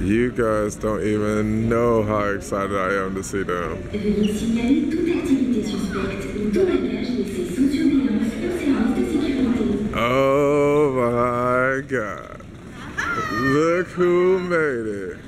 You guys don't even know how excited I am to see them. Eh Veuillez signaler toute activité suspecte ou tout bagage laissé sans surveillance au service de sécurité. Oh my god. Look who made it.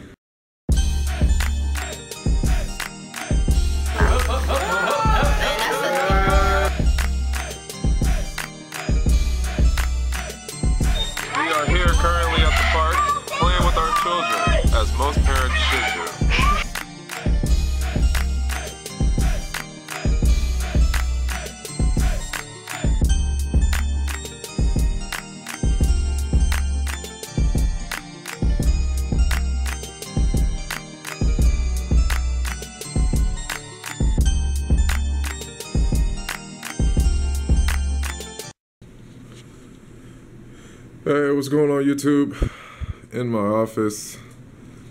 Hey, what's going on YouTube? In my office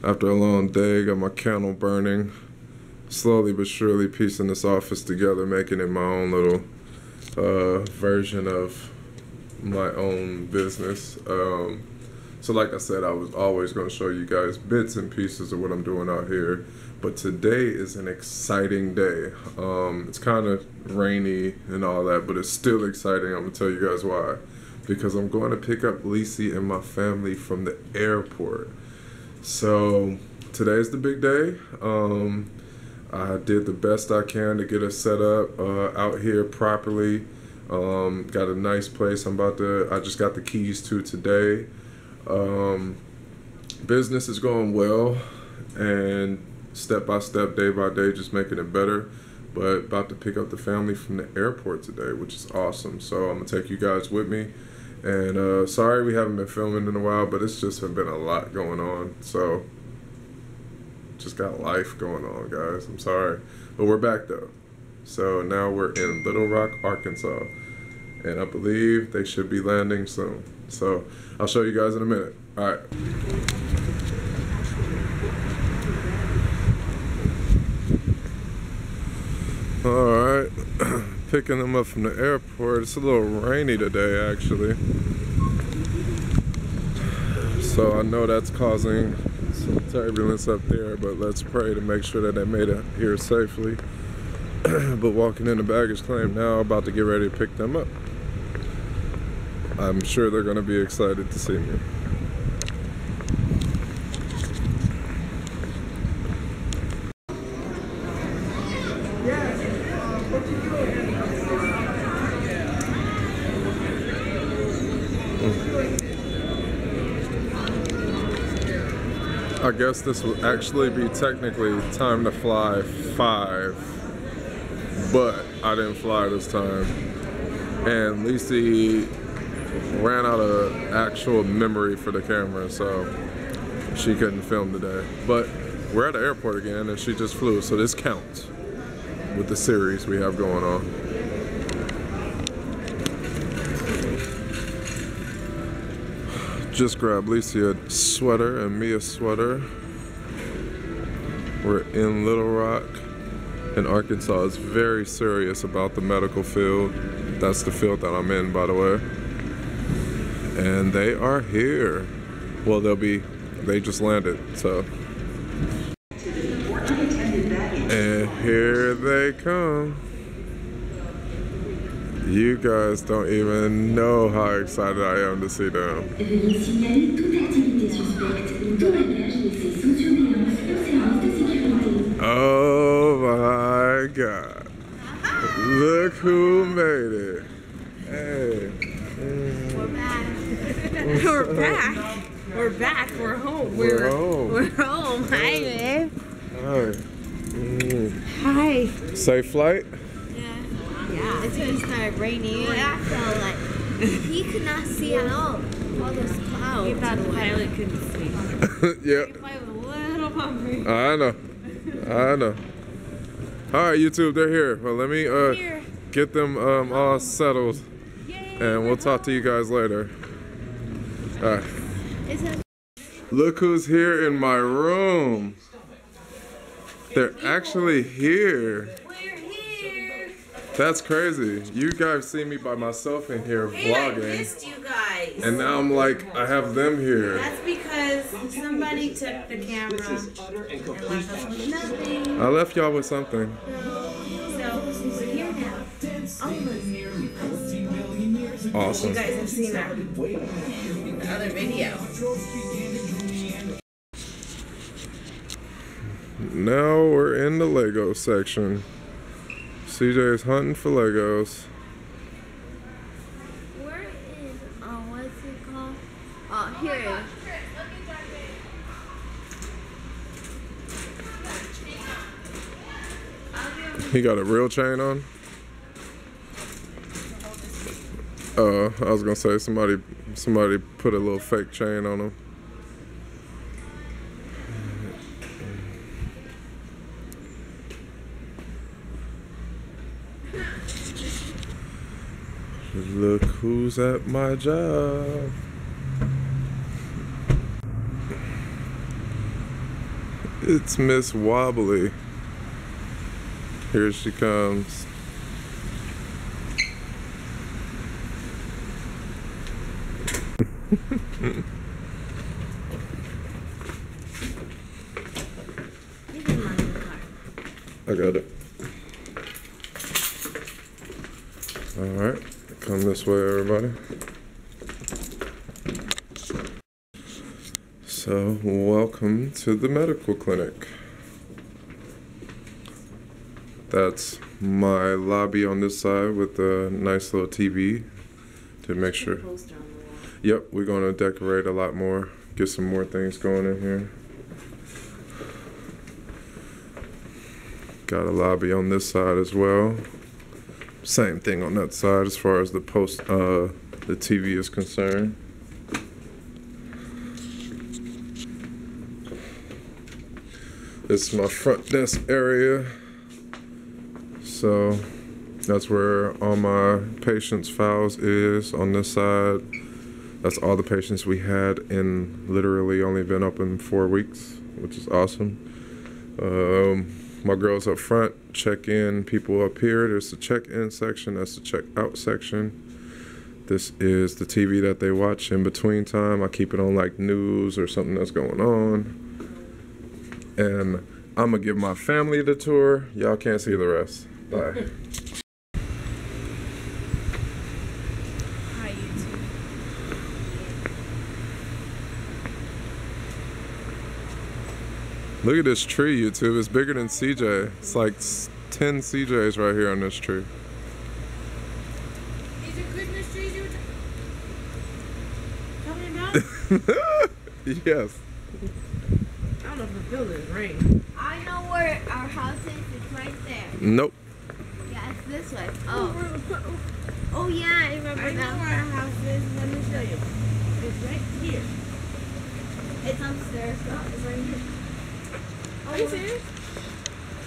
after a long day, got my candle burning. Slowly but surely piecing this office together, making it my own little uh, version of my own business. Um, so, like I said, I was always going to show you guys bits and pieces of what I'm doing out here. But today is an exciting day. Um, it's kind of rainy and all that, but it's still exciting. I'm going to tell you guys why because I'm going to pick up Lisi and my family from the airport. So today's the big day. Um, I did the best I can to get us set up uh, out here properly. Um, got a nice place. I'm about to. I just got the keys to today. Um, business is going well, and step by step, day by day, just making it better. But about to pick up the family from the airport today, which is awesome. So I'm gonna take you guys with me. And uh, sorry we haven't been filming in a while, but it's just been a lot going on. So just got life going on, guys. I'm sorry, but we're back though. So now we're in Little Rock, Arkansas, and I believe they should be landing soon. So I'll show you guys in a minute. All right. All right, picking them up from the airport. It's a little rainy today, actually. So I know that's causing some turbulence up there, but let's pray to make sure that they made it here safely. but walking in the baggage claim now, about to get ready to pick them up. I'm sure they're going to be excited to see me. Mm. I guess this will actually be technically time to fly five, but I didn't fly this time. And Lisi ran out of actual memory for the camera, so she couldn't film today. But we're at the airport again, and she just flew, so this counts with the series we have going on. Just grabbed Lisi a sweater and me a sweater. We're in Little Rock, and Arkansas is very serious about the medical field. That's the field that I'm in, by the way. And they are here. Well, they'll be, they just landed, so. And here they come. You guys don't even know how excited I am to see them. Veuillez signaler toute activité suspecte ou tout bagage laissé sans surveillance au service de sécurité. Oh my god. Look who made it. Hey. We're back. We're back. We're home. We're home. We're home. Hi, babe. Hi. Mm. Hi. Safe flight? Yeah. It's gonna start raining. I felt like he could not see at all. All those clouds. You thought the pilot couldn't see. yep. I was a little hungry. I know. I know. All right, YouTube, they're here. Well, let me uh, Here. get them um, all settled, Yay. and we'll talk to you guys later. All right. Look who's here in my room. They're actually here. Here. That's crazy. You guys see me by myself in here Hey, I vlogging, missed you guys. and now I'm like, I have them here. That's because somebody took the camera and left us with nothing. I left y'all with something. So We're here now. All of us. Awesome. you guys have seen our the other video. Now we're in the Lego section. CJ is hunting for Legos. We're uh, what's it called? Oh, here it is. He got a real chain on. Uh, I was gonna say somebody, somebody put a little fake chain on him. Look who's at my job. It's Miss Wobbly. Here she comes. I got it. All right, come this way, everybody. So, welcome to the medical clinic. That's my lobby on this side with a nice little TV to make sure. Poster on the wall. Yep, we're gonna decorate a lot more, get some more things going in here. Got a lobby on this side as well. Same thing on that side as far as the post, uh, the TV is concerned. This is my front desk area. So that's where all my patients' files is on this side. That's all the patients we had in literally only been open four weeks, which is awesome. Um, my girls up front check in people up here. There's the check in section, that's the check out section. This is the TV that they watch in between time. I keep it on like news or something that's going on. And I'm gonna give my family the tour. Y'all can't see the rest. Bye. Look at this tree, YouTube. It's bigger than CJ. It's like 10 CJs right here on this tree. These are Christmas trees you were talking about? yes. I don't know if the building's rain. I know where our house is. It's right there. Nope. Yeah, it's this way. Oh. oh. Oh yeah, I remember I know now. where our house is. Let me show you. It's right here. It's upstairs. Oh, it's right here. Are you serious?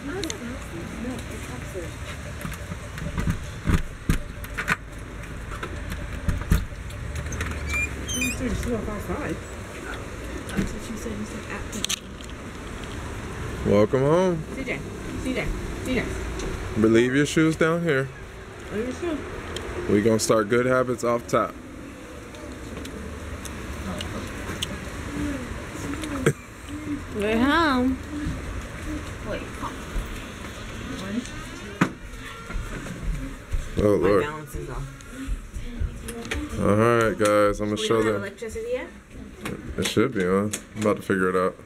No, it's not downstairs. No, it's upstairs. Said still outside. That's what you said. You said after. Welcome home. CJ, CJ, CJ. But leave your shoes down here. Are you sure? we going to start good habits off top. We're home. Oh, My Lord. balance is off. All right, guys. I'm going to show them. electricity yet? It should be on. I'm about to figure it out.